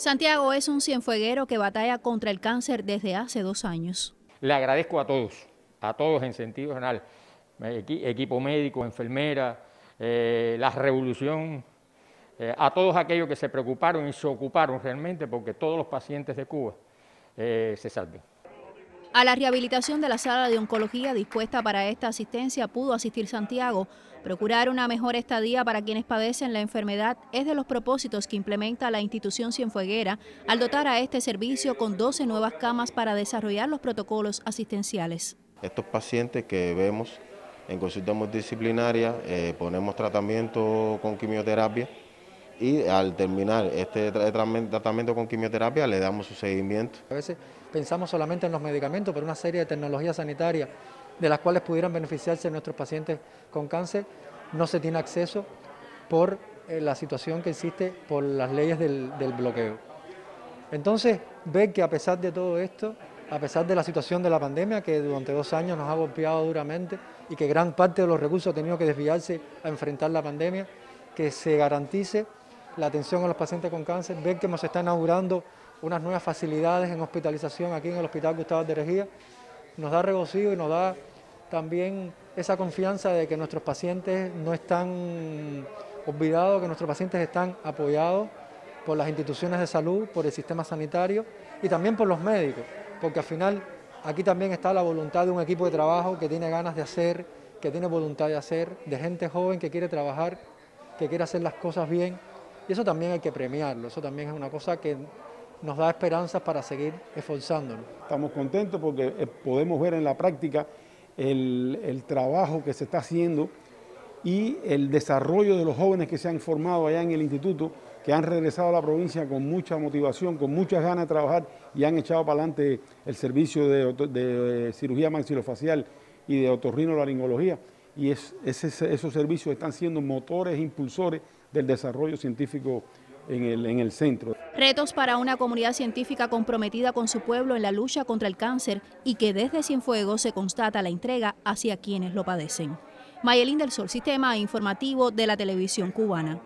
Santiago es un cienfueguero que batalla contra el cáncer desde hace dos años. Le agradezco a todos, a todos en sentido general, equipo médico, enfermera, eh, la revolución, eh, a todos aquellos que se preocuparon y se ocuparon realmente porque todos los pacientes de Cuba eh, se salven. A la rehabilitación de la sala de oncología dispuesta para esta asistencia pudo asistir Santiago. Procurar una mejor estadía para quienes padecen la enfermedad es de los propósitos que implementa la institución Cienfueguera al dotar a este servicio con 12 nuevas camas para desarrollar los protocolos asistenciales. Estos pacientes que vemos en consulta multidisciplinaria eh, ponemos tratamiento con quimioterapia y al terminar este tratamiento con quimioterapia le damos su seguimiento. A veces pensamos solamente en los medicamentos, pero una serie de tecnologías sanitarias de las cuales pudieran beneficiarse nuestros pacientes con cáncer no se tiene acceso por eh, la situación que existe por las leyes del, bloqueo. Entonces, ver que a pesar de todo esto, a pesar de la situación de la pandemia que durante dos años nos ha golpeado duramente y que gran parte de los recursos ha tenido que desviarse a enfrentar la pandemia, que se garantice la atención a los pacientes con cáncer, ver que nos está inaugurando unas nuevas facilidades en hospitalización aquí en el Hospital Gustavo de Regía, nos da regocijo y nos da también esa confianza de que nuestros pacientes no están olvidados, que nuestros pacientes están apoyados por las instituciones de salud, por el sistema sanitario y también por los médicos, porque al final aquí también está la voluntad de un equipo de trabajo que tiene ganas de hacer, que tiene voluntad de hacer, de gente joven que quiere trabajar, que quiere hacer las cosas bien y eso también hay que premiarlo, eso también es una cosa que nos da esperanzas para seguir esforzándonos. Estamos contentos porque eh, podemos ver en la práctica el, trabajo que se está haciendo y el desarrollo de los jóvenes que se han formado allá en el instituto, que han regresado a la provincia con mucha motivación, con muchas ganas de trabajar y han echado para adelante el servicio de, eh, cirugía maxilofacial y de otorrinolaringología. Y esos servicios están siendo motores, impulsores del desarrollo científico en el, en el centro. Retos para una comunidad científica comprometida con su pueblo en la lucha contra el cáncer y que desde Cienfuegos se constata la entrega hacia quienes lo padecen. Mayelín del Sol, Sistema Informativo de la Televisión Cubana.